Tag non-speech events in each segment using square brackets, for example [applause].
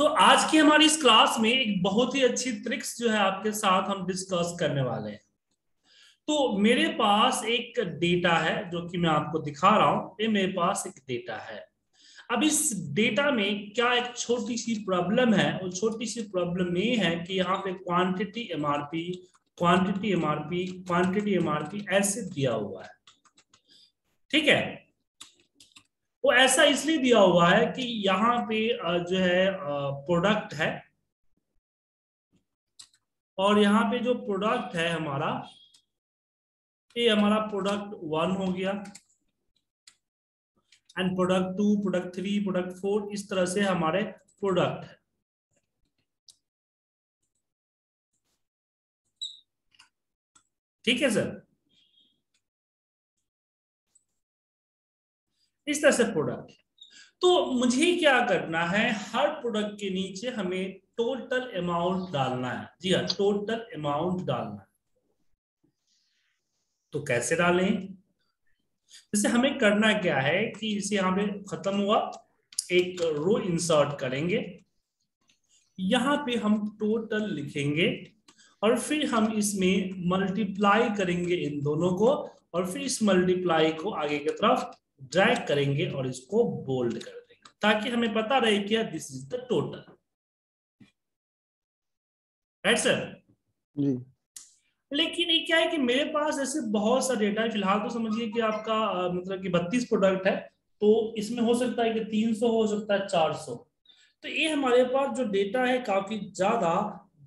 तो आज की हमारी इस क्लास में एक बहुत ही अच्छी ट्रिक्स जो है आपके साथ हम डिस्कस करने वाले हैं। तो मेरे पास एक डेटा है जो कि मैं आपको दिखा रहा हूँ। ये मेरे पास एक डेटा है। अब इस डेटा में क्या एक छोटी सी प्रॉब्लम है? और छोटी सी प्रॉब्लम ये है कि यहाँ पे quantity MRP quantity MRP quantity MRP ऐसे दिया हुआ है। ठीक है? वो ऐसा इसलिए दिया हुआ है कि यहाँ पे जो है प्रोडक्ट है। और यहाँ पे जो प्रोडक्ट है हमारा, ये हमारा प्रोडक्ट वन हो गया। And product two product three product four इस तरह से हमारे प्रोडक्ट है। ठीक है सर इस तरह से प्रोडक्ट तो मुझे क्या करना है, हर प्रोडक्ट के नीचे हमें टोटल अमाउंट डालना है। जी हाँ टोटल अमाउंट डालना है। तो कैसे डालें? जैसे हमें करना क्या है कि इसे यहाँ पे खत्म हुआ, एक रो इंसर्ट करेंगे। यहाँ पे हम टोटल लिखेंगे और फिर हम इसमें मल्टीप्लाई करेंगे इन दोनों को और फिर इस मल्टीप्लाई को आगे की तरफ़ ड्रैग करेंगे और इसको बोल्ड कर देंगे ताकि हमें पता रहे कि this is the total right sir लेकिन ये क्या है कि मेरे पास ऐसे बहुत सा डेटा है फ़िलहाल तो समझिए कि आपका मतलब कि बत्तीस प्रोडक्ट है तो इसमें हो सकता है कि 300 हो सकता है 400 तो ये हमारे पास जो डेटा है काफ़ी ज़्यादा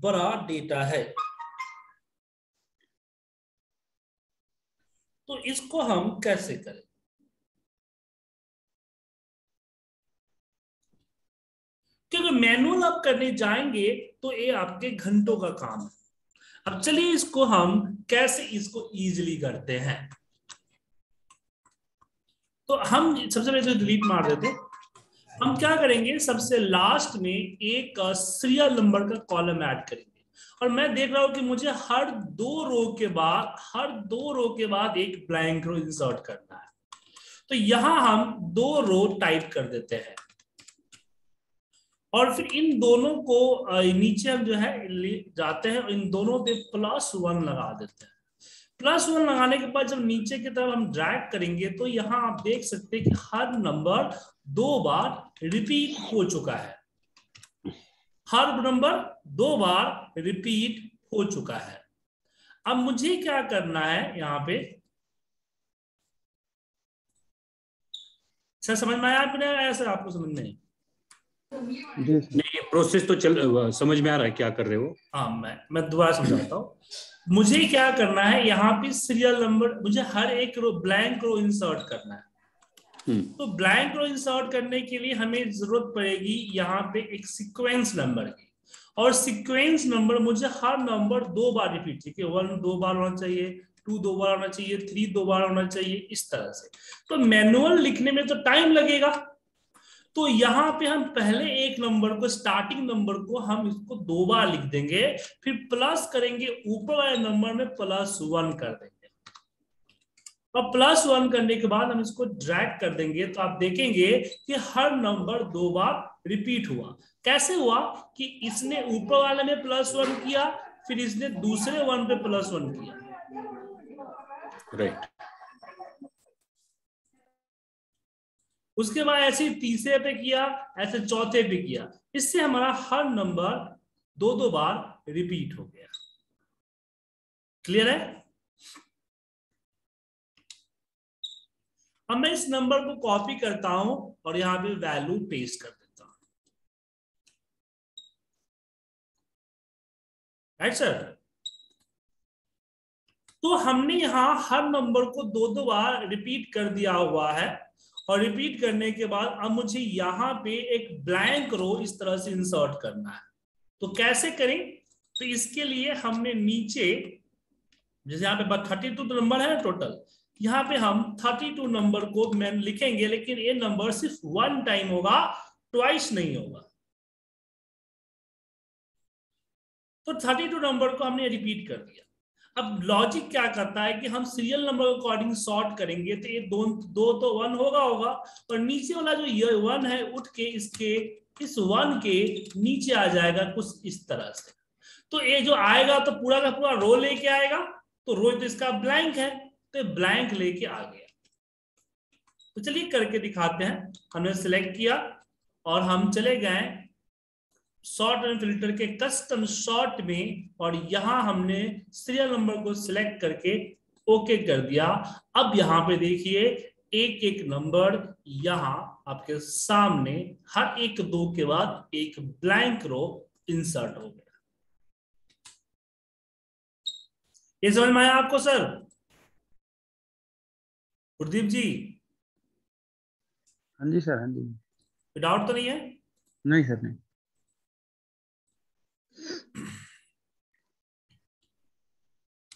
बड़ा डेटा है। तो इसको हम कैसे करें? क्योंकि मैनुअल आप करने जाएँगे तो ये आपके घंटों का काम है। अब चलिए इसको हम कैसे इसको इजीली करते हैं। तो हम सबसे पहले जो डिलीट मार देते हम क्या करेंगे, सबसे लास्ट में एक सीरियल नंबर का कॉलम ऐड करेंगे। और मैं देख रहा हूँ कि मुझे हर दो रो के बाद, हर दो रो के बाद एक ब्लैंक रो इंसर्ट करना है। तो यहाँ हम दो रो टाइप कर देते हैं। और फिर इन दोनों को नीचे हम जो है जाते हैं इन दोनों पे प्लस वन लगा देते हैं। प्लस वन लगाने के बाद जब नीचे की तरफ़ हम ड्रैग करेंगे तो यहाँ आप देख सकते हैं कि हर नंबर दो बार रिपीट हो चुका है। हर नंबर दो बार रिपीट हो चुका है। अब मुझे क्या करना है यहाँ पे? सर, समझ में आया आपने आया सर, आपको समझ में नहीं? प्रोसेस तो चल समझ में आ रहा है क्या कर रहे हो? हाँ मैं मैं दोबारा समझाता हूँ। मुझे क्या करना है यहाँ पे सीरियल नंबर मुझे हर एक रो ब्लैंक रो इंसर्ट करना है। हम्म। तो ब्लैंक रो इंसर्ट करने के लिए हमें ज़रूरत पड़ेगी यहाँ पे एक सीक्वेंस नंबर की। और सीक्वेंस नंबर मुझे हर नंबर दो बार रिपीट ठीक है वन दो बार होना चाहिए टू दो बार होना चाहिए थ्री दो बार होना चाहिए इस तरह से। तो मैनुअल लिखने में तो टाइम लगेगा। तो यहाँ पे हम पहले एक नंबर को स्टार्टिंग नंबर को हम इसको दो बार लिख देंगे, फिर प्लस करेंगे, ऊपर वाले नंबर में प्लस वन कर देंगे। और प्लस वन करने के बाद हम इसको ड्रैग कर देंगे तो आप देखेंगे कि हर नंबर दो बार रिपीट हुआ। कैसे हुआ कि इसने ऊपर वाले में प्लस वन किया, फिर इसने दूसरे वन पे प्लस वन किया। Right right. उसके बाद ऐसे तीसरे पे किया, ऐसे चौथे पे किया। इससे हमारा हर नंबर दो दो बार रिपीट हो गया। क्लियर है? अब मैं इस नंबर को कॉपी करता हूँ और यहाँ पे वैल्यू पेस्ट कर देता हूँ। राइट सर तो हमने यहाँ हर नंबर को दो दो बार रिपीट कर दिया हुआ है। और रिपीट करने के बाद अब मुझे यहाँ पे एक ब्लैंक रो इस तरह से इंसर्ट करना है। तो कैसे करें? तो इसके लिए हमने नीचे, जैसे यहाँ पे थर्टी टू नंबर है टोटल यहाँ पे हम थर्टी टू नंबर को मैं लिखेंगे, लेकिन ये नंबर सिर्फ़ वन टाइम होगा ट्वाइस नहीं होगा। तो थर्टी टू नंबर को हमने रिपीट कर दिया। अब लॉजिक क्या करता है कि हम सीरियल नंबर के अकॉर्डिंग सॉर्ट करेंगे तो ये दो दो तो वन होगा होगा, और नीचे वाला जो ये वन है, उठ के इसके, इस वन के नीचे आ जाएगा कुछ इस तरह से। तो ये जो आएगा तो पूरा का पूरा रो लेके आएगा तो रो तो इसका ब्लैंक है तो ब्लैंक लेके आ गया। तो चलिए करके दिखाते हैं। हमने सिलेक्ट किया और हम चले गए शॉर्ट एंड फ़िल्टर के कस्टम शॉर्ट में और यहाँ हमने सीरियल नंबर को सिलेक्ट करके ओके कर दिया। अब यहाँ पे देखिए एक एक नंबर यहाँ आपके सामने हर एक दो के बाद एक ब्लैंक रो इंसर्ट हो गया। ये समझ में आया आपको सर गुरदीप जी? हाँ जी सर हाँ जी। डाउट तो नहीं है? नहीं सर नहीं।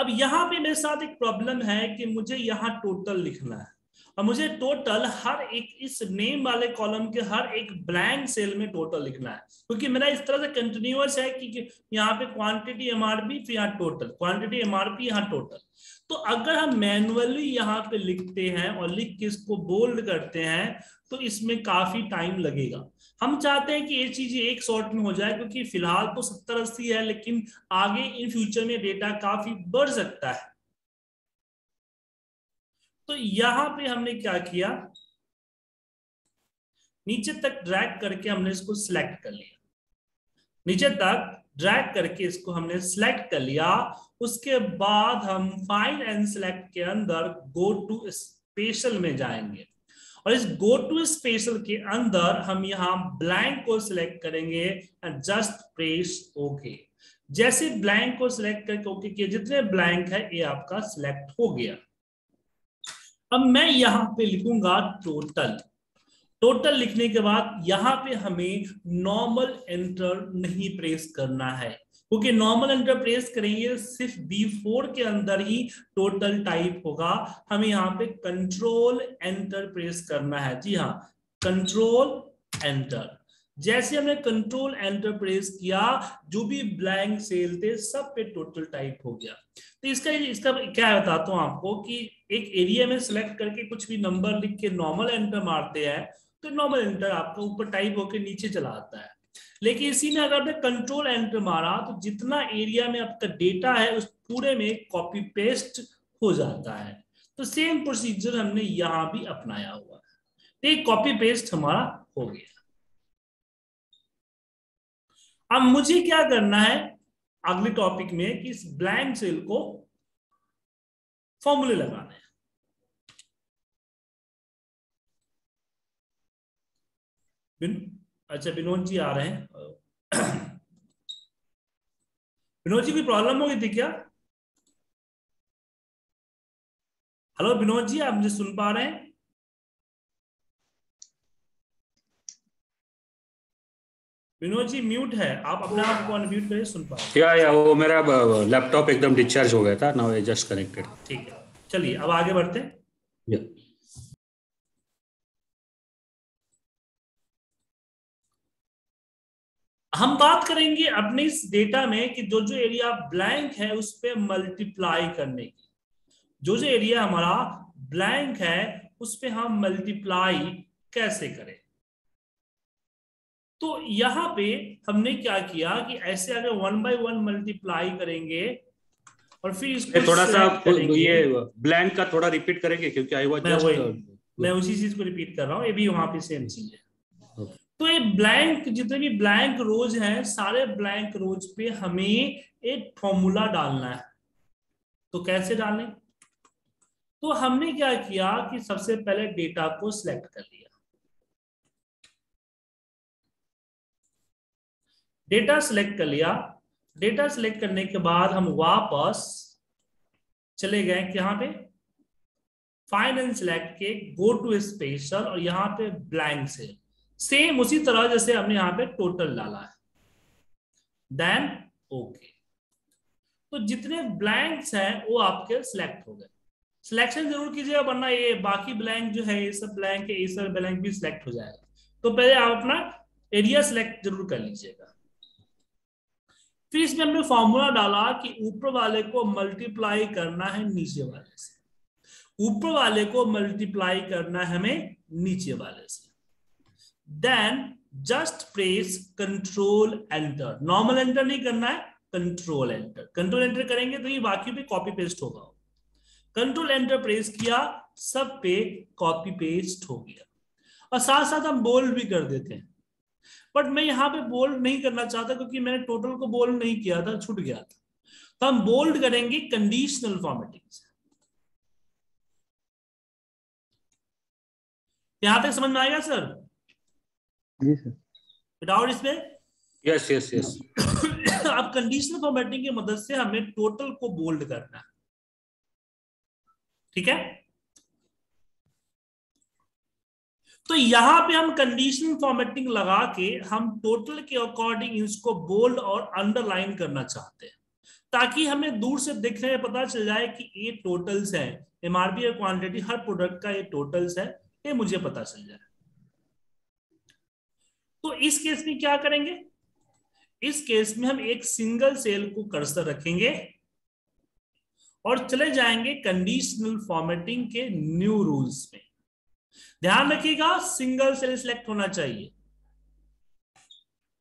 अब यहाँ पे मेरे साथ एक प्रॉब्लम है कि मुझे यहाँ टोटल लिखना है। और मुझे टोटल हर एक इस नेम वाले कॉलम के हर एक ब्लैंक सेल में टोटल लिखना है। क्योंकि मेरा इस तरह से कंटिन्यूअस है कि यहाँ पे क्वांटिटी एमआरपी फिर यहाँ टोटल क्वांटिटी एमआरपी यहाँ टोटल तो अगर हम मैनुअली यहाँ पे लिखते हैं और लिख के इसको बोल्ड करते हैं तो इसमें काफ़ी टाइम लगेगा। हम चाहते हैं कि ये चीज़ एक शॉर्ट में हो जाए, क्योंकि फ़िलहाल तो सत्तर अस्सी है, लेकिन आगे इन फ्यूचर में डेटा काफ़ी बढ़ सकता है। तो यहाँ पे हमने क्या किया? नीचे तक ड्रैग करके हमने इसको सिलेक्ट कर लिया। नीचे तक ड्रैग करके इसको हमने सिलेक्ट कर लिया। उसके बाद हम फाइंड एंड सिलेक्ट के अंदर गो टू स्पेशल में जाएँगे। और इस गो टू स्पेशल के अंदर हम यहाँ ब्लैंक को सिलेक्ट करेंगे एंड जस्ट प्रेस ओके जैसे ब्लैंक को सिलेक्ट करके ओके किए जितने ब्लैंक है, ये आपका सिलेक्ट हो गया। अब मैं यहाँ पे लिखूँगा टोटल टोटल लिखने के बाद यहाँ पे हमें नॉर्मल एंटर नहीं प्रेस करना है। क्योंकि नॉर्मल एंटर प्रेस करेंगे, सिर्फ़ बी फोर के अंदर ही टोटल टाइप होगा। हमें यहाँ पे कंट्रोल एंटर प्रेस करना है। जी हाँ कंट्रोल एंटर जैसे हमने कंट्रोल एंटर प्रेस किया, जो भी ब्लैंक सेल थे, सब पे टोटल टाइप हो गया। तो इसका इसका क्या बताता हूँ आपको कि एक एरिया में सिलेक्ट करके कुछ भी नंबर लिख के नॉर्मल एंटर मारते हैं तो नॉर्मल एंटर आपका ऊपर टाइप होकर नीचे चला आता है। लेकिन इसी में अगर आपने कंट्रोल एंटर मारा तो जितना एरिया में आपका डेटा है, उस पूरे में कॉपी पेस्ट हो जाता है। तो सेम प्रोसीजर हमने यहाँ भी अपनाया हुआ है। तो कॉपी पेस्ट हमारा हो गया। अब मुझे क्या करना है अगले टॉपिक में कि इस ब्लैंक सेल को फॉर्मूले लगाना है। अच्छा विनोद जी आ रहे हैं। [clears throat] विनोद जी कोई प्रॉब्लम होगी थी क्या? हेलो विनोद जी आप मुझे सुन पा रहे हैं? विनोद जी म्यूट है। आप अपने आप को अनम्यूट करिए सुन पा रहे या या वो मेरा लैपटॉप एकदम डिस्चार्ज हो गया था नाउ जस्ट कनेक्टेड ठीक है। चलिए अब आगे बढ़ते हैं। हम बात करेंगे अपने इस डेटा में कि जो जो एरिया ब्लैंक है उस पर मल्टीप्लाई करने की। जो जो एरिया हमारा ब्लैंक है उस पर हम मल्टीप्लाई कैसे करें? तो यहाँ पे हमने क्या किया कि ऐसे अगर वन बाय वन मल्टीप्लाई करेंगे और फिर इसको थोड़ा सा ये ब्लैंक का थोड़ा रिपीट करेंगे क्योंकि आई वाज जस्ट मैं उसी चीज़ को रिपीट कर रहा हूँ ये भी वहाँ पे सेम चीज़ है। तो ये ब्लैंक जितने भी ब्लैंक रोज हैं, सारे ब्लैंक रोज पे हमें एक फॉर्मूला डालना है। तो कैसे डालें? तो हमने क्या किया कि सबसे पहले डेटा को सिलेक्ट कर लिया। डेटा सिलेक्ट कर लिया। डेटा सिलेक्ट करने के बाद हम वापस चले गए यहाँ पे? फाइनल सिलेक्ट के गो टू स्पेशल और यहाँ पे ब्लैंक से। सेम उसी तरह जैसे हमने यहाँ पे टोटल डाला है। देन ओके तो जितने ब्लैंक्स हैं, वो आपके सिलेक्ट हो गए। सिलेक्शन ज़रूर कीजिएगा वरना ये बाकी ब्लैंक जो है, ये सब ब्लैंक है, ये सब ब्लैंक भी सिलेक्ट हो जाएगा। तो पहले आप अपना एरिया सिलेक्ट ज़रूर कर लीजिएगा। फिर इसमें हमने फॉर्मूला डाला कि ऊपर वाले को मल्टीप्लाई करना है नीचे वाले से। ऊपर वाले को मल्टीप्लाई करना है हमें नीचे वाले से। Then just press control enter normal enter नहीं करना है कंट्रोल एंटर कंट्रोल एंटर करेंगे तो ये बाकी पे कॉपी पेस्ट होगा। कंट्रोल एंटर प्रेस किया, सब पे कॉपी पेस्ट हो गया। और साथ साथ हम बोल्ड भी कर देते हैं। बट मैं यहाँ पे बोल्ड नहीं करना चाहता क्योंकि मैंने टोटल को बोल्ड नहीं किया था, छूट गया था। तो हम बोल्ड करेंगे कंडीशनल फॉर्मेटिंग यहाँ तक समझ में आएगा सर जी सर। डाउट इसमें? यस यस यस अब कंडीशनल फॉर्मेटिंग की मदद से हमें टोटल को बोल्ड करना है। ठीक है? तो यहाँ पे हम कंडीशनल फॉर्मेटिंग लगा के हम टोटल के अकॉर्डिंग इसको बोल्ड और अंडरलाइन करना चाहते हैं। ताकि हमें दूर से देखने में पता चल जाए कि ये टोटल्स है। एमआरपी और क्वांटिटी हर प्रोडक्ट का ये टोटल्स है। ये मुझे पता चल जाए। तो इस केस में क्या करेंगे? इस केस में हम एक सिंगल सेल को कर्सर रखेंगे और चले जाएँगे कंडीशनल फॉर्मेटिंग के न्यू रूल्स में। ध्यान रखिएगा, सिंगल सेल सिलेक्ट होना चाहिए।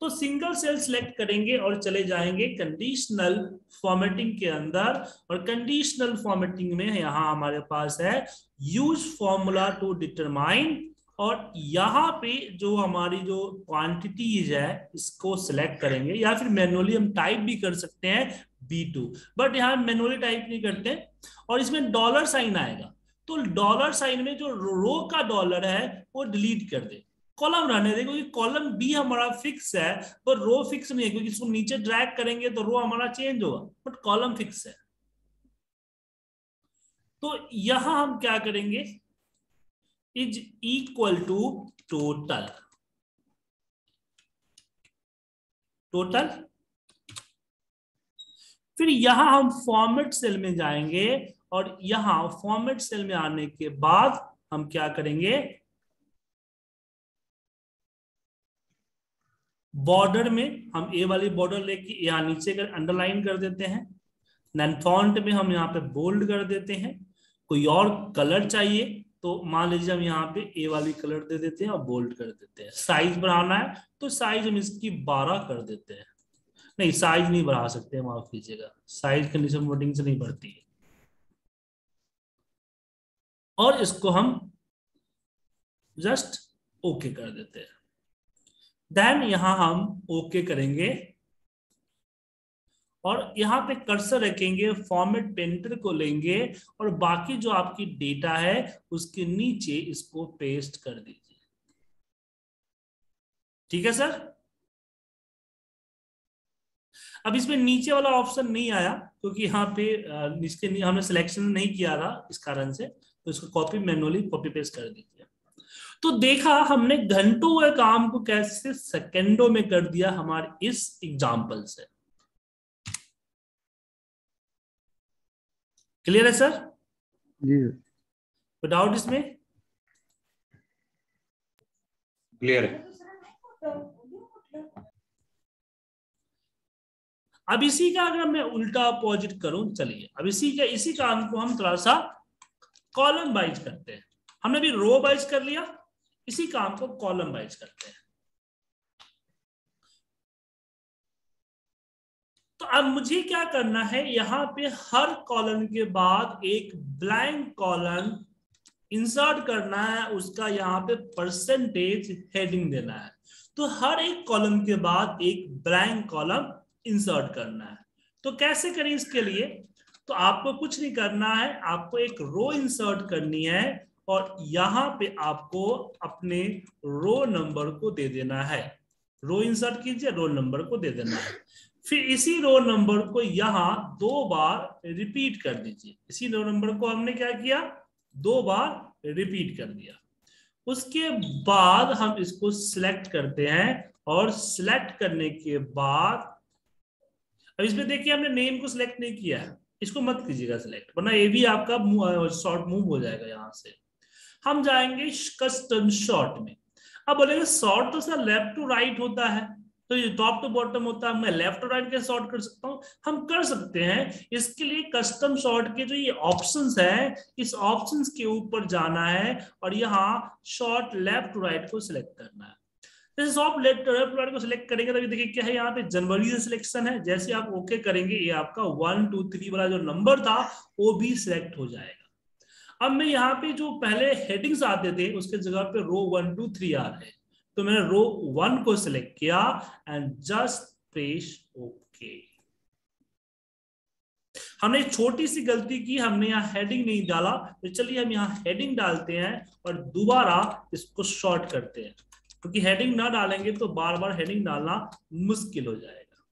तो सिंगल सेल सिलेक्ट करेंगे और चले जाएँगे कंडीशनल फॉर्मेटिंग के अंदर। और कंडीशनल फॉर्मेटिंग में यहाँ हमारे पास है, यूज़ फॉर्मूला टू डिटरमाइन और यहाँ पे जो हमारी जो क्वांटिटीज है, इसको सिलेक्ट करेंगे या फिर मैनुअली हम टाइप भी कर सकते हैं बी टू बट यहाँ मैनुअली टाइप नहीं करते और इसमें डॉलर साइन आएगा। तो डॉलर साइन में जो रो का डॉलर है, वो डिलीट कर दे। कॉलम रहने दे क्योंकि कॉलम बी हमारा फिक्स है पर रो फिक्स नहीं है, क्योंकि इसको नीचे ड्रैग करेंगे तो रो हमारा चेंज होगा। बट कॉलम फिक्स है। तो यहाँ हम क्या करेंगे? Is equal to total total फिर यहाँ हम फॉर्मेट सेल में जाएँगे और यहाँ फॉर्मेट सेल में आने के बाद हम क्या करेंगे? बॉर्डर में हम ए वाली बॉर्डर लेके यहाँ नीचे कर अंडरलाइन कर देते हैं देन फॉन्ट में हम यहाँ पे बोल्ड कर देते हैं। कोई और कलर चाहिए? तो मान लीजिए हम यहाँ पे ए वाली कलर दे देते हैं और बोल्ड कर देते हैं। साइज़ बढ़ाना है तो साइज़ हम इसकी बारह कर देते हैं। नहीं साइज़ नहीं बढ़ा सकते, माफ़ कीजिएगा। साइज़ कंडीशन वोटिंग से नहीं बढ़ती है। और इसको हम जस्ट ओके कर देते हैं। देन यहाँ हम ओके करेंगे। और यहाँ पे कर्सर रखेंगे फॉर्मेट पेंटर को लेंगे और बाकी जो आपकी डेटा है, उसके नीचे इसको पेस्ट कर दीजिए। ठीक है सर अब इसमें नीचे वाला ऑप्शन नहीं आया, क्योंकि यहाँ पे इसके हमने सिलेक्शन नहीं किया था इस कारण से तो इसको कॉपी मैनुअली कॉपी पेस्ट कर दीजिए। तो देखा हमने घंटों के काम को कैसे सेकेंडों में कर दिया हमारे इस एग्ज़ाम्पल से। क्लियर है सर जी। तो डाउट इसमें? क्लियर है अब इसी का अगर मैं उल्टा अपोजिट करूँ चलिए। अब इसी का इसी काम को हम थोड़ा सा कॉलम वाइज करते हैं। हमने भी रो वाइज कर लिया इसी काम को कॉलम वाइज करते हैं। तो अब मुझे क्या करना है? यहाँ पे हर कॉलम के बाद एक ब्लैंक कॉलम इंसर्ट करना है, उसका यहाँ पे परसेंटेज हेडिंग देना है। तो हर एक कॉलम के बाद एक ब्लैंक कॉलम इंसर्ट करना है। तो कैसे करें इसके लिए? तो आपको कुछ नहीं करना है, आपको एक रो इंसर्ट करनी है और यहाँ पे आपको अपने रो नंबर को दे देना है। रो इंसर्ट कीजिए रो नंबर को दे देना है। फिर इसी रो नंबर को यहाँ दो बार रिपीट कर दीजिए। इसी रो नंबर को हमने क्या किया? दो बार रिपीट कर दिया। उसके बाद हम इसको सिलेक्ट करते हैं और सिलेक्ट करने के बाद, अब इसमें देखिए हमने नेम को सिलेक्ट नहीं किया है। इसको मत कीजिएगा सिलेक्ट वरना ये भी आपका शॉर्ट मूव हो जाएगा यहाँ से। हम जाएँगे कस्टम शॉर्ट में। अब बोलेंगे शॉर्ट तो सर लेफ़्ट टू राइट होता है तो ये टॉप टू बॉटम होता है, मैं लेफ़्ट और राइट कैसे सॉर्ट कर सकता हूँ? हम कर सकते हैं, इसके लिए कस्टम शॉर्ट के जो ये ऑप्शंस है, इस ऑप्शंस के ऊपर जाना है और यहाँ शॉर्ट लेफ़्ट टू राइट को सिलेक्ट करना है। जैसे सॉफ्ट लेफ़्ट को सिलेक्ट करेंगे तो देखिए क्या है, यहाँ पे जनवरी से सिलेक्शन है, जैसे आप ओके करेंगे, ये आपका वन टू थ्री वाला जो नंबर था, वो भी सिलेक्ट हो जाएगा। अब मैं यहाँ पे जो पहले हेडिंग्स आते थे, उसके जगह पे रो वन टू थ्री आ रहे हैं। तो मैंने रो वन को सिलेक्ट किया एंड जस्ट प्रेस ओके हमने छोटी सी गलती की, हमने यहाँ हेडिंग नहीं डाला तो चलिए हम यहाँ हेडिंग डालते हैं और दोबारा इसको शॉर्ट करते हैं। क्योंकि हेडिंग ना डालेंगे तो बार बार हेडिंग डालना मुश्किल हो जाएगा।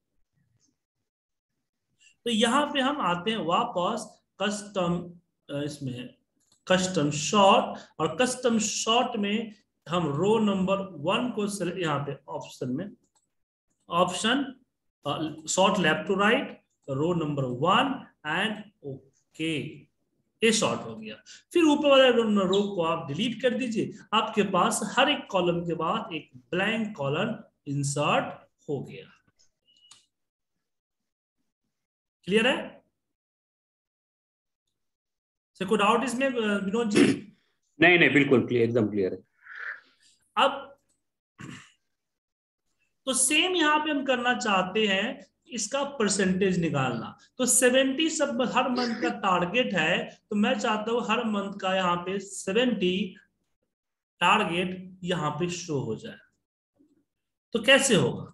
तो यहाँ पे हम आते हैं वापस कस्टम इसमें कस्टम शॉर्ट और कस्टम शॉर्ट में हम रो नंबर वन को यहाँ पे ऑप्शन में option sort left to right row number one and okay ये शॉर्ट हो गया। फिर ऊपर वाले रो को आप डिलीट कर दीजिए। आपके पास हर एक कॉलम के बाद एक ब्लैंक कॉलम इंसर्ट हो गया। क्लियर है? कोई डाउट इसमें विनोद जी? नहीं नहीं, बिल्कुल क्लियर एकदम क्लियर है। अब तो सेम यहाँ पे हम करना चाहते हैं, इसका परसेंटेज निकालना। तो 70 सब हर मंथ का टारगेट है तो मैं चाहता हूँ हर मंथ का यहाँ पे 70 टारगेट यहाँ पे शो हो जाए। तो कैसे होगा?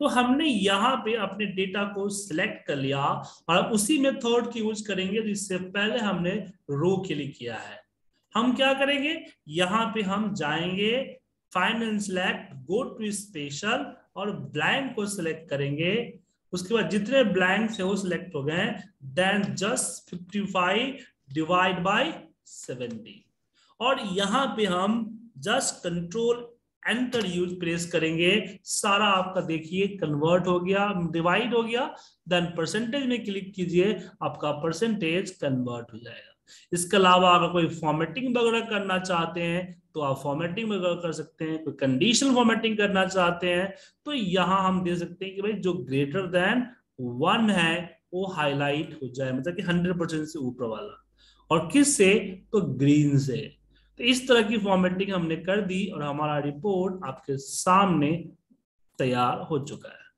तो हमने यहाँ पे अपने डेटा को सिलेक्ट कर लिया, और उसी मेथड की यूज़ करेंगे जिससे पहले हमने रो के लिए किया है। हम क्या करेंगे? यहाँ पे हम जाएँगे फाइनेंस सिलेक्ट गो टू स्पेशल और ब्लैंक को सिलेक्ट करेंगे। उसके बाद जितने ब्लैंक है वो सिलेक्ट हो गए देन जस्ट 55 डिवाइड बाय 70 और यहाँ पे हम just control enter use press करेंगे। सारा आपका देखिए कन्वर्ट हो गया डिवाइड हो गया देन परसेंटेज में क्लिक कीजिए, आपका परसेंटेज कन्वर्ट हो जाएगा। इसके अलावा अगर कोई फॉर्मेटिंग वगैरह करना चाहते हैं तो आप फॉर्मेटिंग वगैरह कर सकते हैं, कोई कंडीशनल फॉर्मेटिंग करना चाहते हैं तो यहाँ हम दे सकते हैं कि भाई जो ग्रेटर देन वन है, वो हाईलाइट हो जाए मतलब कि हंड्रेड परसेंट से ऊपर वाला। और किस से तो ग्रीन से। तो इस तरह की फॉर्मेटिंग हमने कर दी और हमारा रिपोर्ट आपके सामने तैयार हो चुका है।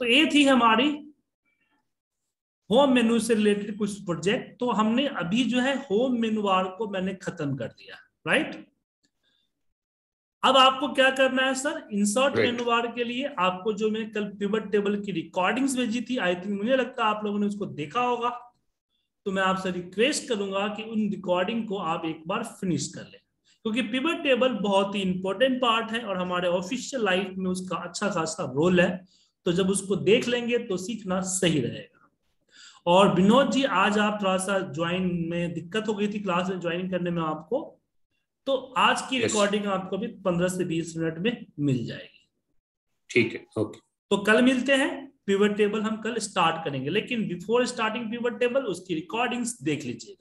तो ये थी हमारी होम मेनू से रिलेटेड कुछ प्रोजेक्ट तो हमने अभी जो है होम मेनू को मैंने खत्म कर दिया राइट अब आपको क्या करना है सर? इंसर्ट मेनू बार के लिए आपको जो मैंने कल पिवट टेबल की रिकॉर्डिंग्स भेजी थी आई थिंक मुझे लगता है आप लोगों ने उसको देखा होगा। तो मैं आपसे रिक्वेस्ट करूँगा कि उन रिकॉर्डिंग को आप एक बार फिनिश कर लें। क्योंकि पिवट टेबल बहुत ही इंपॉर्टेंट पार्ट है और हमारे ऑफिशियल लाइफ में उसका अच्छा खासा रोल है। तो जब उसको देख लेंगे तो सीखना सही रहेगा। और विनोद जी आज आप थोड़ा सा ज्वाइन में दिक्कत हो गई थी क्लास में ज्वाइन करने में आपको तो आज की yes. रिकॉर्डिंग आपको भी पंद्रह से बीस मिनट में मिल जाएगी। ठीक है ओके। तो कल मिलते हैं पीवर टेबल हम कल स्टार्ट करेंगे लेकिन बिफोर स्टार्टिंग पीवर टेबल उसकी रिकॉर्डिंग्स देख लीजिएगा।